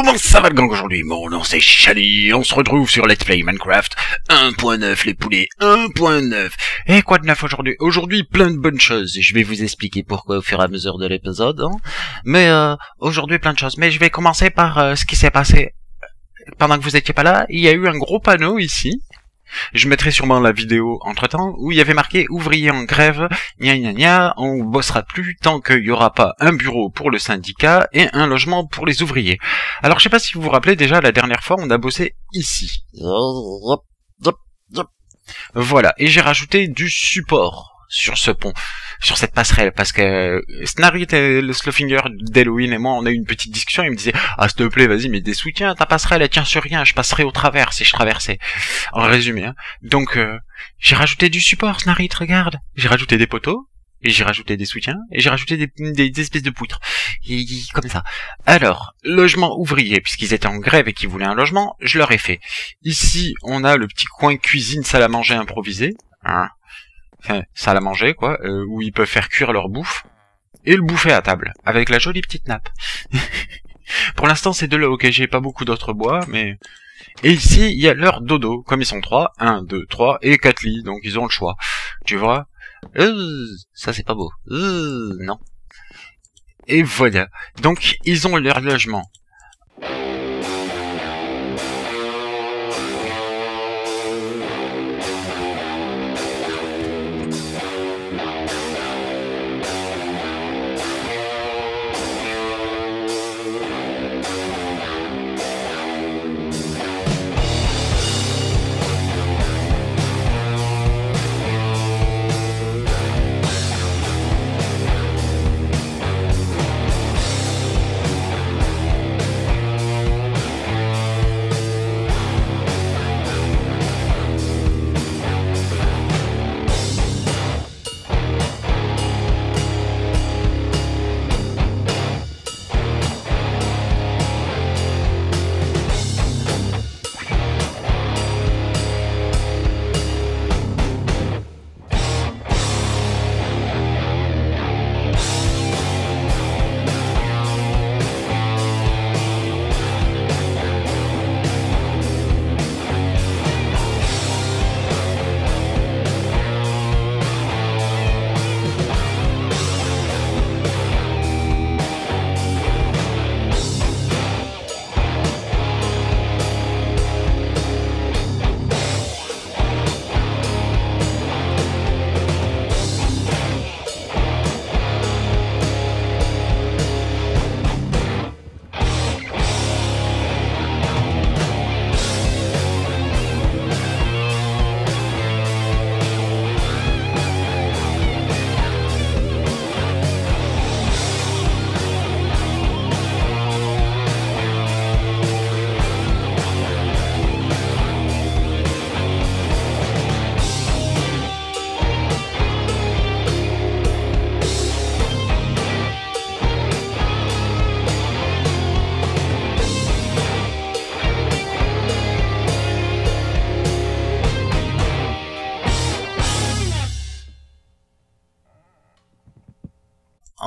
Comment ça va le gang aujourd'hui Mon nom c'est Chali, on se retrouve sur Let's Play Minecraft 1.9 les poulets, 1.9 Et quoi de neuf aujourd'hui? Aujourd'hui plein de bonnes choses, je vais vous expliquer pourquoi au fur et à mesure de l'épisode. Hein. Mais euh, aujourd'hui plein de choses, mais je vais commencer par euh, ce qui s'est passé pendant que vous étiez pas là. Il y a eu un gros panneau ici je mettrai sûrement la vidéo entre-temps où il y avait marqué ouvrier en grève, gna gna gna, on bossera plus tant qu'il n'y aura pas un bureau pour le syndicat et un logement pour les ouvriers. Alors je sais pas si vous vous rappelez déjà la dernière fois on a bossé ici. Voilà, et j'ai rajouté du support sur ce pont, sur cette passerelle, parce que Snarit et le Slowfinger d'Halloween et moi, on a eu une petite discussion, il me disait, ah, s'il te plaît, vas-y, mets des soutiens, ta passerelle, elle tient sur rien, je passerai au travers si je traversais. En résumé, hein. Donc, euh, j'ai rajouté du support, Snarit, regarde. J'ai rajouté des poteaux, et j'ai rajouté des soutiens, et j'ai rajouté des, des, espèces de poutres. Et, comme ça. Alors, logement ouvrier, puisqu'ils étaient en grève et qu'ils voulaient un logement, je leur ai fait. Ici, on a le petit coin cuisine, salle à manger improvisé. Hein enfin, salle à manger, quoi, euh, où ils peuvent faire cuire leur bouffe, et le bouffer à table, avec la jolie petite nappe. Pour l'instant, c'est de là, ok, j'ai pas beaucoup d'autres bois, mais... Et ici, il y a leur dodo, comme ils sont trois, un, deux, trois, et quatre lits, donc ils ont le choix. Tu vois? Euh, Ça, c'est pas beau. Euh, non. Et voilà. Donc, ils ont leur logement.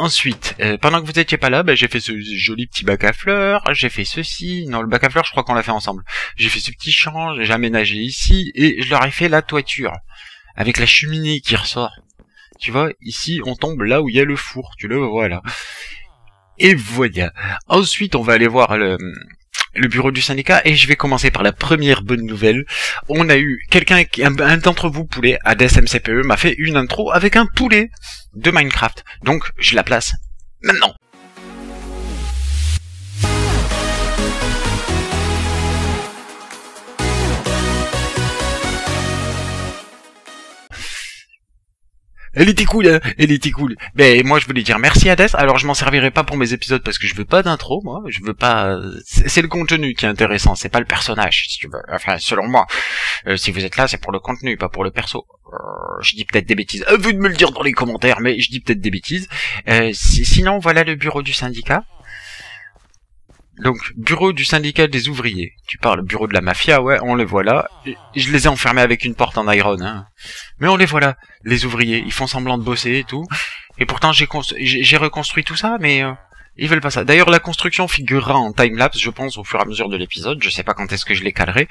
Ensuite, euh, pendant que vous étiez pas là, bah, j'ai fait ce joli petit bac à fleurs, j'ai fait ceci, non le bac à fleurs je crois qu'on l'a fait ensemble. J'ai fait ce petit champ, j'ai aménagé ici, et je leur ai fait la toiture, avec la cheminée qui ressort. Tu vois, ici on tombe là où il y a le four, tu le vois là. Et voilà. Ensuite on va aller voir le, le bureau du syndicat et je vais commencer par la première bonne nouvelle. On a eu quelqu'un, un, un d'entre vous poulet à DSMCPE m'a fait une intro avec un poulet de Minecraft. Donc je la place maintenant. Elle était cool, hein Elle était cool. Ben moi je voulais dire merci à. Alors je m'en servirai pas pour mes épisodes parce que je veux pas d'intro, moi. Je veux pas. C'est le contenu qui est intéressant, c'est pas le personnage, si tu veux. Enfin, selon moi. Euh, si vous êtes là, c'est pour le contenu, pas pour le perso. Euh, je dis peut-être des bêtises. À vous de me le dire dans les commentaires, mais je dis peut-être des bêtises. Euh, sinon, voilà le bureau du syndicat. Donc, bureau du syndicat des ouvriers. Tu parles bureau de la mafia, ouais, on les voit là. Je les ai enfermés avec une porte en iron, hein. Mais on les voit là, les ouvriers. Ils font semblant de bosser et tout. Et pourtant, j'ai reconstruit tout ça, mais euh, Ils veulent pas ça. D'ailleurs, la construction figurera en timelapse, je pense, au fur et à mesure de l'épisode. Je sais pas quand est-ce que je les calerai.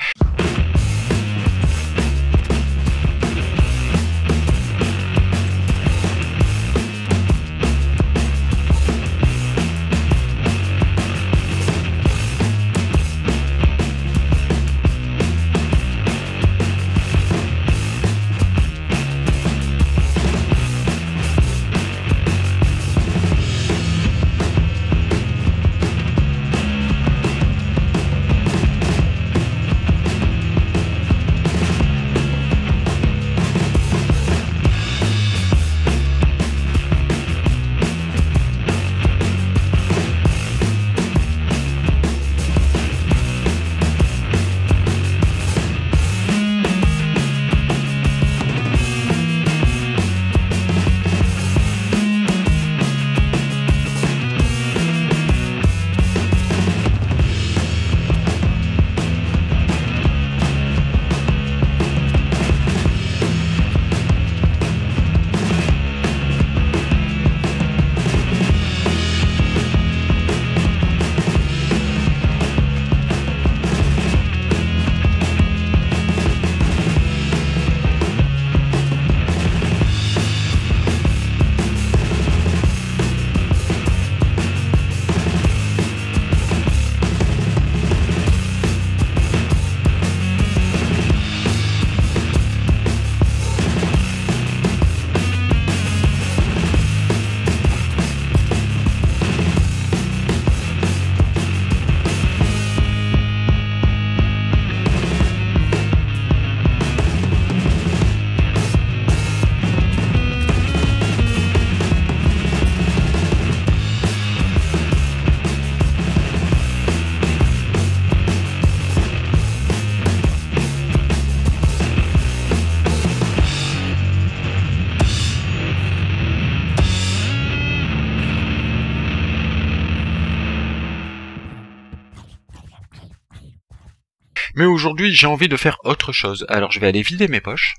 Mais aujourd'hui, j'ai envie de faire autre chose. Alors, je vais aller vider mes poches.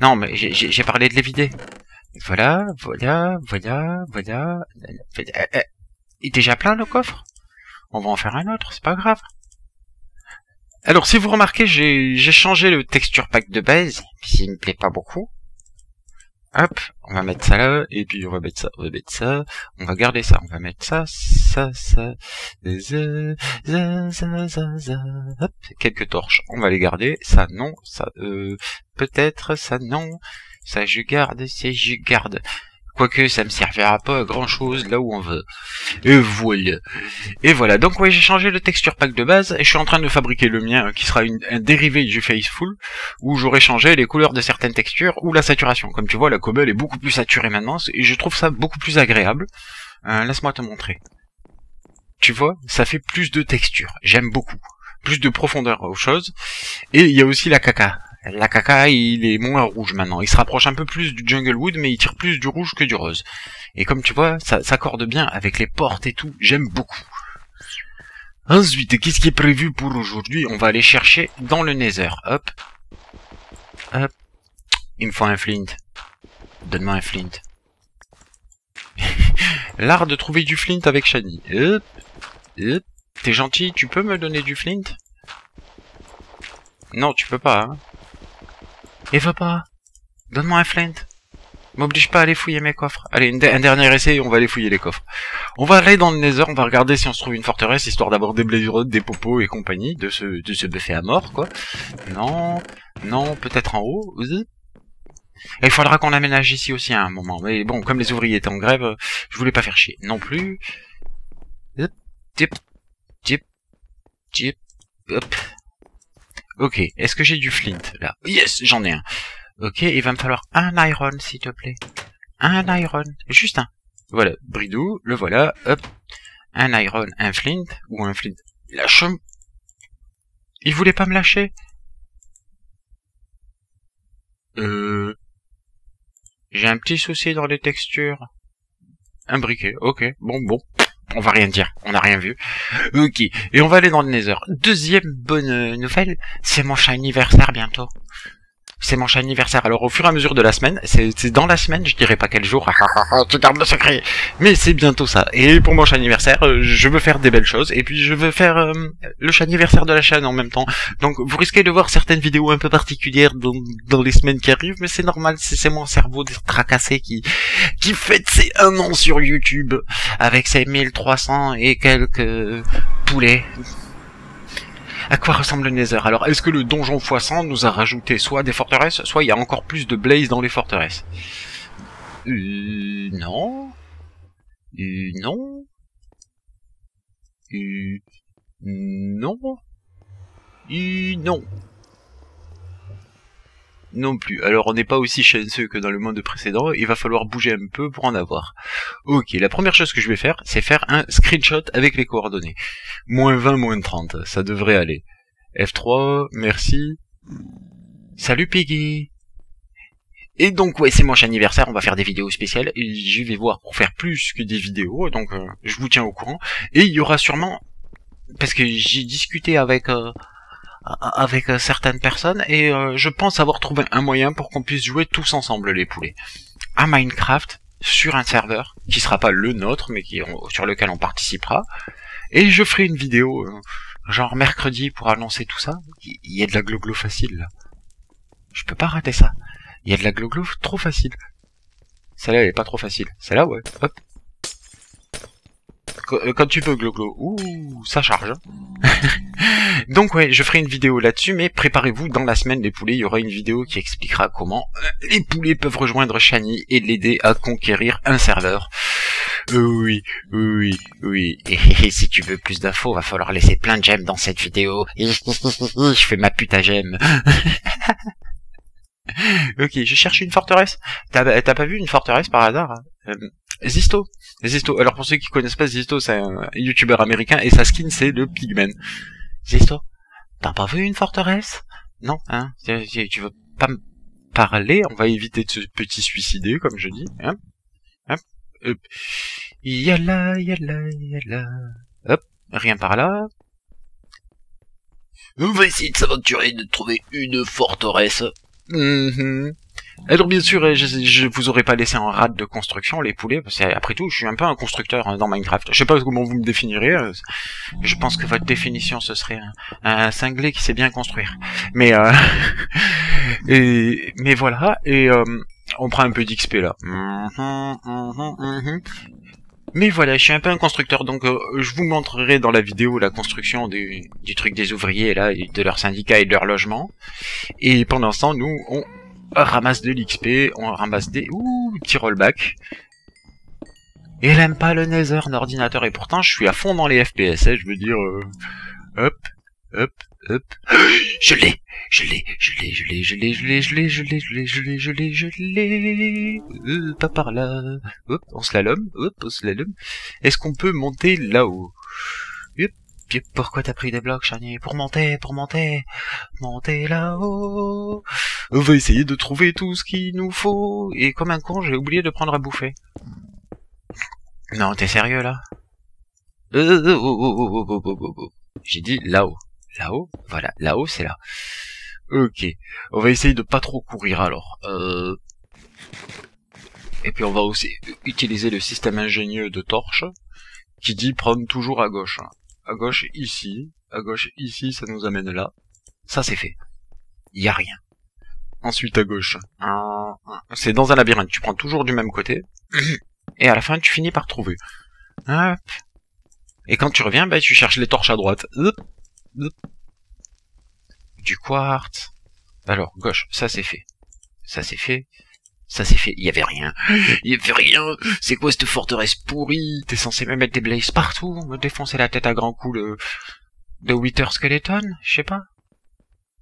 Non, mais j'ai parlé de les vider. Voilà, voilà, voilà, voilà. Il est déjà plein le coffre On va en faire un autre, c'est pas grave. Alors, si vous remarquez, j'ai changé le texture pack de base, s'il me plaît pas beaucoup. Hop, on va mettre ça là, et puis on va mettre ça, on va mettre ça, on va garder ça, on va mettre ça, quelques torches, on va les garder, ça non, ça, euh, peut-être, ça non, ça je garde, ça je garde, Quoique ça me servira pas à grand chose là où on veut. Et voilà. Et voilà. Donc ouais, j'ai changé le texture pack de base et je suis en train de fabriquer le mien qui sera un dérivé du Faceful où j'aurai changé les couleurs de certaines textures ou la saturation. Comme tu vois, la cobble est beaucoup plus saturée maintenant et je trouve ça beaucoup plus agréable. Euh, laisse-moi te montrer. Tu vois, ça fait plus de texture. J'aime beaucoup. Plus de profondeur aux choses. Et il y a aussi la caca. La caca, il est moins rouge maintenant. Il se rapproche un peu plus du Jungle Wood, mais il tire plus du rouge que du rose. Et comme tu vois, ça s'accorde bien avec les portes et tout. J'aime beaucoup. Ensuite, qu'est-ce qui est prévu pour aujourd'hui? On va aller chercher dans le Nether. Hop. Hop. Il me faut un flint. Donne-moi un flint. L'art de trouver du flint avec Shani. Hop. Hop. T'es gentil, tu peux me donner du flint? Non, tu peux pas, hein et va pas. Donne-moi un flint. M'oblige pas à aller fouiller mes coffres. Allez, un dernier essai on va aller fouiller les coffres. On va aller dans le Nether, on va regarder si on se trouve une forteresse, histoire d'avoir des blazerod, des popos et compagnie, de se, de se buffer à mort, quoi. Non, non, peut-être en haut. Et il faudra qu'on aménage ici aussi à un moment. Mais bon, comme les ouvriers étaient en grève, je voulais pas faire chier. Non plus. Tip, tip, tip, hop. Ok, est-ce que j'ai du flint là? Yes, j'en ai un. Ok, il va me falloir un iron, s'il te plaît. Un iron, juste un. Voilà, bridou, le voilà, hop. Un iron, un flint, ou un flint. Lâche Il voulait pas me lâcher? Euh... J'ai un petit souci dans les textures. Un briquet, ok, bon, bon on va rien dire, on n'a rien vu. Ok, et on va aller dans le Nether. Deuxième bonne nouvelle, c'est mon anniversaire bientôt. C'est mon anniversaire. Alors au fur et à mesure de la semaine, c'est dans la semaine, je dirais pas quel jour, tu gardes le secret, mais c'est bientôt ça. Et pour mon anniversaire, euh, je veux faire des belles choses, et puis je veux faire euh, le anniversaire de la chaîne en même temps. Donc vous risquez de voir certaines vidéos un peu particulières dans, dans les semaines qui arrivent, mais c'est normal, c'est mon cerveau tracassé qui, qui fête ses un an sur YouTube, avec ses 1300 et quelques poulets à quoi ressemble le Nether? Alors, est-ce que le donjon x100 nous a rajouté soit des forteresses, soit il y a encore plus de blaze dans les forteresses? Euh... Non. Euh... Non. Euh... Non. Euh... Non non plus. Alors on n'est pas aussi chanceux que dans le monde précédent, il va falloir bouger un peu pour en avoir. Ok, la première chose que je vais faire, c'est faire un screenshot avec les coordonnées. Moins 20, moins 30, ça devrait aller. F3, merci. Salut Piggy et donc ouais c'est mon anniversaire, on va faire des vidéos spéciales et je vais voir pour faire plus que des vidéos, donc euh, je vous tiens au courant. Et il y aura sûrement, parce que j'ai discuté avec euh, avec euh, certaines personnes et euh, je pense avoir trouvé un moyen pour qu'on puisse jouer tous ensemble les poulets. À Minecraft sur un serveur qui sera pas le nôtre mais qui sur lequel on participera. Et je ferai une vidéo euh, genre mercredi pour annoncer tout ça. Il y a de la gloglo facile là. Je peux pas rater ça. Il y a de la gloglo trop facile. Celle-là elle est pas trop facile. Celle-là ouais. Hop quand tu peux gloglo ouh ça charge hein. Donc ouais, je ferai une vidéo là-dessus, mais préparez-vous, dans la semaine des poulets, il y aura une vidéo qui expliquera comment euh, les poulets peuvent rejoindre Shani et l'aider à conquérir un serveur. Euh, oui, oui, oui. Et, si tu veux plus d'infos, va falloir laisser plein de j'aime dans cette vidéo. je fais ma pute à j'aime. ok, je cherche une forteresse. T'as pas vu une forteresse par hasard hein? Euh, Zisto. Zisto. Alors pour ceux qui connaissent pas Zisto, c'est un youtubeur américain et sa skin c'est le Pigman. Zisto, t'as pas vu une forteresse? Non, hein Tu veux pas me parler On va éviter de se petit suicider, comme je dis. Hein Hop. Yalla, yalla, yalla. Hop, rien par là. On va essayer de s'aventurer de trouver une forteresse. Mm alors bien sûr, je, je vous aurais pas laissé en rade de construction les poulets, parce qu'après tout, je suis un peu un constructeur hein, dans Minecraft. Je sais pas comment vous me définirez. Euh, je pense que votre définition ce serait un, cinglé qui sait bien construire. Mais euh, et, mais voilà. Et euh, on prend un peu d'XP là. Mais voilà, je suis un peu un constructeur, donc je vous montrerai dans la vidéo la construction du, du truc des ouvriers là, de leur syndicat et de leur logement. Et pendant ce temps, nous, on ramasse de l'XP, on ramasse des... Ouh, petit rollback. Et elle aime pas le Nether, l'ordinateur, et pourtant je suis à fond dans les FPS, hein, je veux dire... Euh, hop, hop, hop... Je l'ai Je l'ai Je l'ai Je l'ai Je l'ai Je l'ai Je l'ai Je l'ai Je l'ai Je l'ai Je l'ai Je l'ai euh, Pas par là Hop, on slalom Hop, on slalom Est-ce qu'on peut monter là-haut Hop pourquoi t'as pris des blocs, Charnier? Pour monter, pour monter, monter là-haut. On va essayer de trouver tout ce qu'il nous faut. Et comme un con, j'ai oublié de prendre à bouffer. Non, t'es sérieux là? J'ai dit là-haut. Là-haut? Voilà, là-haut c'est là. Ok. On va essayer de pas trop courir alors. Euh... Et puis on va aussi utiliser le système ingénieux de torche qui dit prendre toujours à gauche à gauche ici, à gauche ici, ça nous amène là. Ça c'est fait. Il y a rien. Ensuite à gauche, c'est dans un labyrinthe, tu prends toujours du même côté, et à la fin tu finis par trouver. Hop. Et quand tu reviens, bah, tu cherches les torches à droite. Du quartz. Alors, gauche, ça c'est fait. Ça c'est fait. Ça s'est fait, il y avait rien. Il y avait rien. C'est quoi cette forteresse pourrie? T'es censé même mettre des blazes partout, me défoncer la tête à grands coups de, de Wither Skeleton Je sais pas.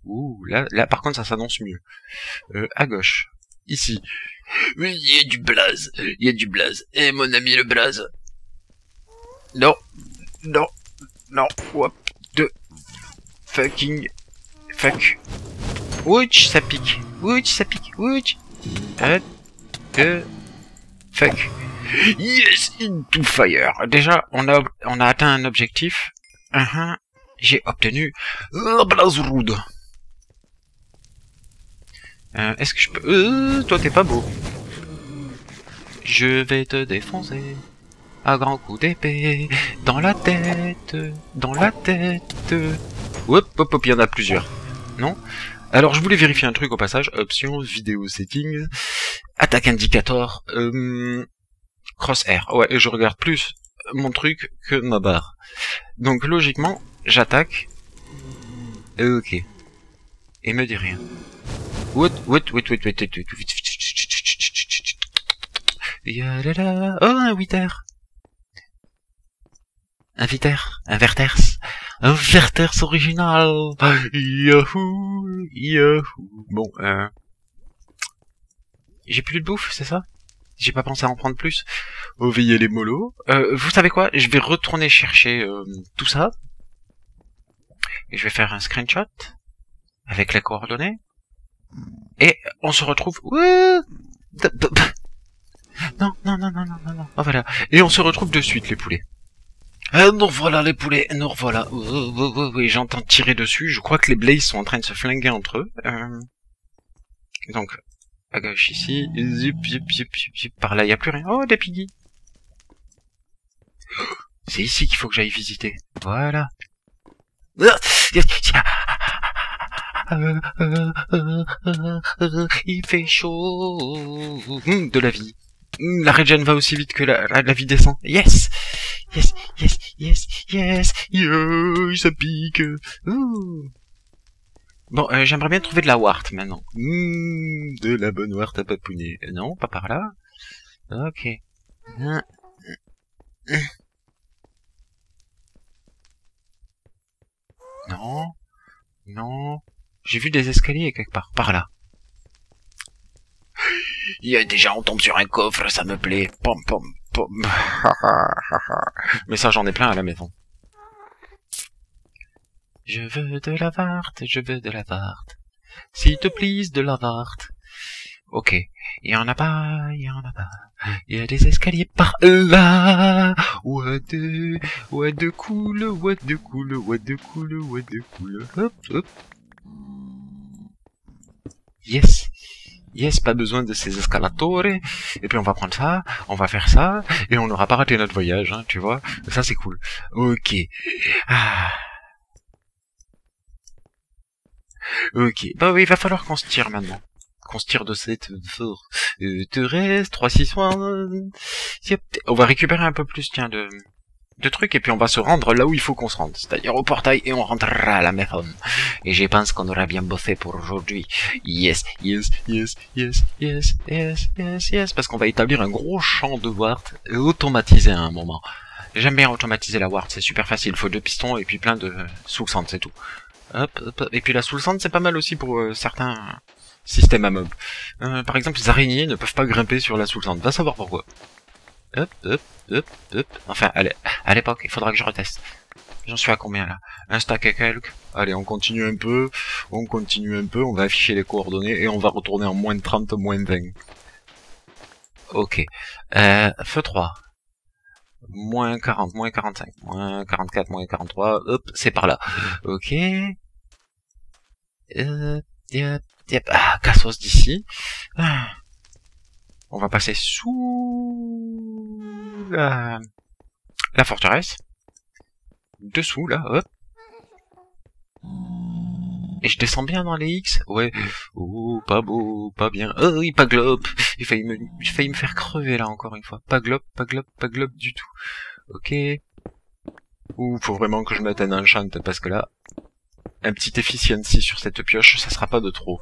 Ouh, là, là par contre ça s'annonce mieux. Euh, à gauche. Ici. Oui, il y a du blaze. Il y a du blaze. Eh mon ami le blaze. Non. Non. Non. Wop. De. Fucking. Fuck. Ouch, ça pique. Ouch, ça pique. Ouch. Un, deux, fuck. Yes, into fire. Déjà, on a, on a atteint un objectif. Uh -huh. J'ai obtenu la Blazrood. Euh, Est-ce que je peux... Euh, toi t'es pas beau. Je vais te défoncer. À grands coups d'épée. Dans la tête. Dans la tête. Hop, hop, hop, il y en a plusieurs. Non? Alors je voulais vérifier un truc au passage. Options, vidéo settings. Attaque indicator. Euh, crosshair. Ouais, je regarde plus mon truc que ma barre. Donc logiquement, j'attaque. Ok. Et me dit rien. What, what, what, what, what, what, Oh, un Wither. Un Wither. Un Verters. Un Verters original. Yahoo, yahoo. Bon, euh... J'ai plus de bouffe, c'est ça? J'ai pas pensé à en prendre plus. Veiller les molos. Euh, vous savez quoi? Je vais retourner chercher euh, tout ça. Et je vais faire un screenshot avec les coordonnées. Et on se retrouve... Non, non, non, non, non, non, non. Oh, voilà. Et on se retrouve de suite, les poulets. Euh, nous revoilà, les poulets. Nous revoilà. Oui, j'entends tirer dessus. Je crois que les Blaze sont en train de se flinguer entre eux. Euh... Donc, à gauche ici. Zip, zip, zip, zip. Par là, il n'y a plus rien. Oh, des piggy. C'est ici qu'il faut que j'aille visiter. Voilà. Il fait chaud. De la vie. La regen va aussi vite que la, la, vie descend. Yes Yes, yes, yes, yes, yes, ça pique. Ouh. Bon, euh, j'aimerais bien trouver de la wart maintenant. Mmh, de la bonne wart à papouner. Non, pas par là. Ok. Non. Non. J'ai vu des escaliers quelque part. Par là. Il y a déjà, on tombe sur un coffre, ça me plaît. Pom, pom, Mais ça, j'en ai plein à la maison. Je veux de la varte, je veux de la varte. S'il te plaît, de la varte. Ok. Il y en a pas, il y en a pas. Il y a des escaliers par là. What de, what de cool, what de cool, what de cool, what de cool. Hop, hop. Yes. Yes, pas besoin de ces escalatores. Et puis on va prendre ça, on va faire ça, et on n'aura pas raté notre voyage, hein, tu vois. Ça c'est cool. Ok. Ah. Ok. Bah oui, il va falloir qu'on se tire maintenant. Qu'on se tire de cette. Euh, te reste 3 6 On va récupérer un peu plus, tiens, de de trucs et puis on va se rendre là où il faut qu'on se rende, c'est-à-dire au portail et on rentrera à la maison. Et je pense qu'on aura bien bossé pour aujourd'hui. Yes, yes, yes, yes, yes, yes, yes, yes, parce qu'on va établir un gros champ de wart et automatiser à un moment. J'aime bien automatiser la wart, c'est super facile, il faut deux pistons et puis plein de soul c'est tout. Hop, hop, et puis la soul c'est pas mal aussi pour euh, certains systèmes à mob. Euh, par exemple, les araignées ne peuvent pas grimper sur la soul va savoir pourquoi. Hop, hop, hop, hop. Enfin, à l'époque, il faudra que je reteste. J'en suis à combien là? Un stack et quelques? Allez, on continue un peu, on continue un peu, on va afficher les coordonnées et on va retourner en moins de 30, moins de 20. Ok. Euh, feu 3. Moins 40, moins 45, moins 44, moins 43, hop, c'est par là. Ok. Euh, yep, yep. Ah, Cassos d'ici. Ah. On va passer sous la, la forteresse. Dessous, là, hop. Et je descends bien dans les X Ouais. Oh, pas beau, pas bien. Oh pas globe. J'ai failli me faire crever là encore une fois. Pas globe, pas globe, pas globe du tout. Ok. Ouh, faut vraiment que je mette un enchant parce que là, un petit efficiency sur cette pioche, ça sera pas de trop.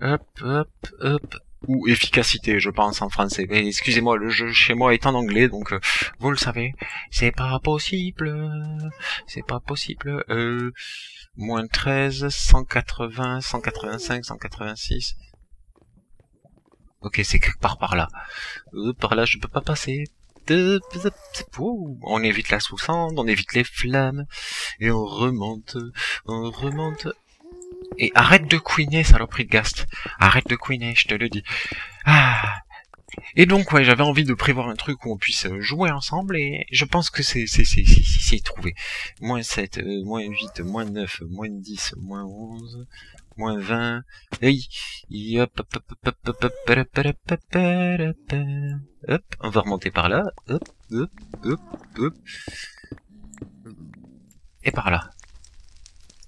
Hop, hop, hop ou efficacité, je pense en français. Excusez-moi, le jeu chez moi est en anglais, donc euh, vous le savez, c'est pas possible, c'est pas possible. Euh, moins 13, 180, 185, 186. Ok, c'est quelque part par là. Euh, par là, je peux pas passer. On évite la sous on évite les flammes, et on remonte, on remonte, et arrête de couiner, saloperie de Gast. Arrête de couiner, je te le dis. Ah. Et donc, ouais, j'avais envie de prévoir un truc où on puisse jouer ensemble, et je pense que c'est trouvé. Moins 7, euh, moins 8, moins 9, moins 10, moins 11, moins 20. Hey. Hop, hop, hop, on va remonter par là. Hop, hop, hop, hop. Et par là.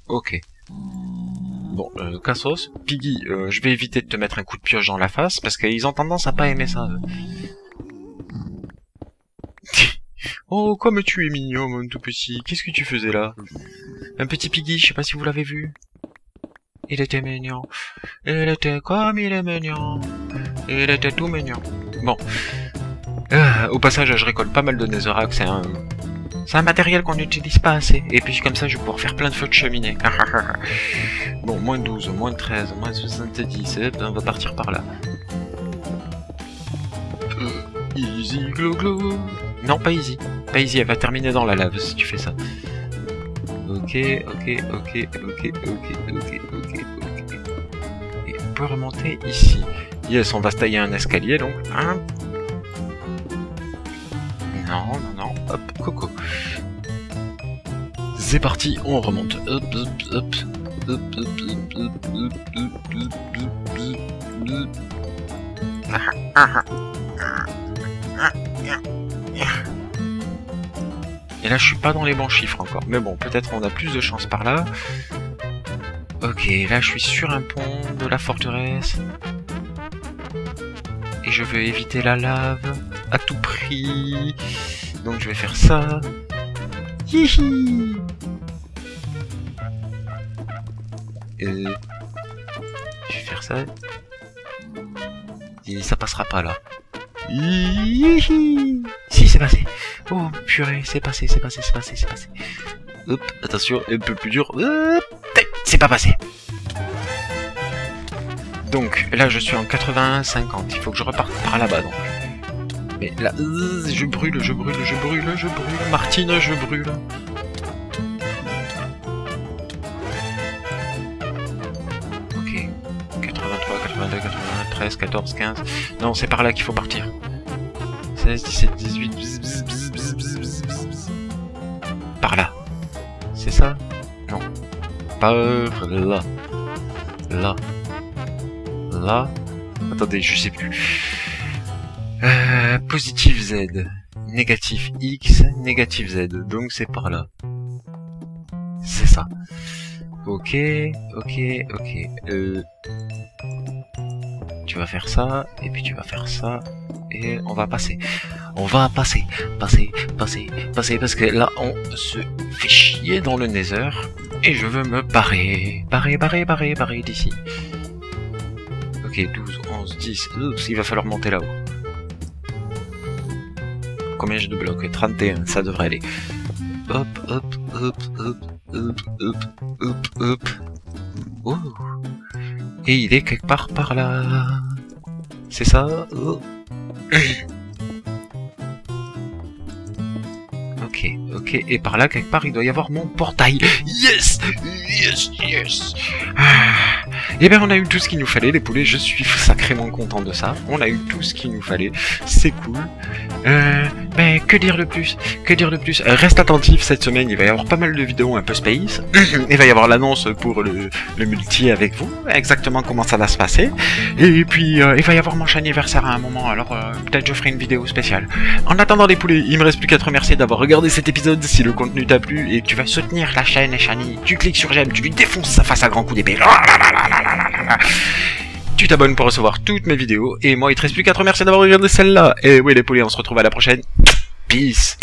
Ok. Bon, euh, Cassos, Piggy, euh, je vais éviter de te mettre un coup de pioche dans la face, parce qu'ils ont tendance à pas aimer ça. oh, comme tu es mignon, mon tout petit. Qu'est-ce que tu faisais là? Un petit Piggy, je sais pas si vous l'avez vu. Il était mignon. Il était comme il est mignon. Il était tout mignon. Bon. Euh, au passage, je récolte pas mal de Netherrack, c'est. C'est un matériel qu'on n'utilise pas assez. Et puis comme ça, je vais pouvoir faire plein de feux de cheminée. bon, moins 12, moins 13, moins 70. Hop, on va partir par là. Euh, easy, glow, glow. Non, pas easy. Pas easy, elle va terminer dans la lave si tu fais ça. Ok, ok, ok, ok, ok, ok, ok, ok. Et on peut remonter ici. Yes, on va se tailler un escalier donc. Un non, non, non, hop, coco. C'est parti, on remonte. Et là, je suis pas dans les bons chiffres encore. Mais bon, peut-être on a plus de chance par là. Ok, là, je suis sur un pont de la forteresse. Et je veux éviter la lave à tout prix. Donc je vais faire ça. Hihi Euh, je vais faire ça. Et ça passera pas là. Hihi si, c'est passé. Oh, purée, c'est passé, c'est passé, c'est passé, c'est passé. Hop, attention, un peu plus dur. C'est pas passé. Donc, là, je suis en 81-50. Il faut que je reparte par là-bas, donc. Euh, je brûle, je brûle, je brûle, je brûle. Martine, je brûle. Ok. 83, 82, 81, 13, 14, 15. Non, c'est par là qu'il faut partir. 16, 17, 18, bzz, bzz, bzz. Par là. C'est ça? Non. Par là. Là. Là. Attendez, je sais plus. Euh, positif Z. Négatif X. Négatif Z. Donc c'est par là. C'est ça. Ok, ok, ok. Euh, tu vas faire ça, et puis tu vas faire ça, et on va passer. On va passer, passer, passer, passer, parce que là, on se fait chier dans le nether, et je veux me barrer. Barrer, barrer, barrer, barrer d'ici. Ok, 12, 11, 10, 12, il va falloir monter là-haut. Combien j'ai de blocs 31, ça devrait aller. Hop, hop, hop, hop, hop, hop, hop, hop. Oh. Et il est quelque part par là. C'est ça oh. Ok, ok. Et par là, quelque part, il doit y avoir mon portail. Yes Yes, yes ah. Et bien, on a eu tout ce qu'il nous fallait, les poulets. Je suis sacrément content de ça. On a eu tout ce qu'il nous fallait. C'est cool. Euh, ben, que dire de plus? Que dire de plus? Euh, Reste attentif cette semaine, il va y avoir pas mal de vidéos un peu space. il va y avoir l'annonce pour le, multi avec vous, exactement comment ça va se passer. Et puis, euh, il va y avoir mon anniversaire à un moment, alors peut-être je ferai une vidéo spéciale. En attendant les poulets, il me reste plus qu'à te remercier d'avoir regardé cet épisode. Si le contenu t'a plu et que tu vas soutenir la chaîne Shani, tu cliques sur j'aime, tu lui défonces sa face à grand coup d'épée. Tu t'abonnes pour recevoir toutes mes vidéos. Et moi, il te reste plus qu'à te remercier d'avoir regardé celle-là. Et oui, les poulets, on se retrouve à la prochaine. Peace